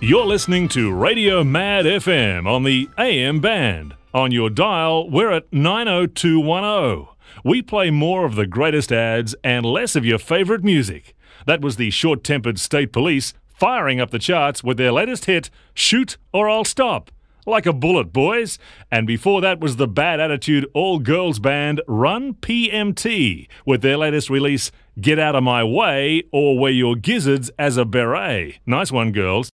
You're listening to Radio Mad FM on the AM band. On your dial, we're at 90210. We play more of the greatest ads and less of your favourite music. That was the short tempered state police firing up the charts with their latest hit, Shoot or I'll Stop. Like a bullet, boys. And before that was the bad attitude all girls band Run PMT with their latest release, Get Out of My Way or Wear Your Gizzards as a Beret. Nice one, girls.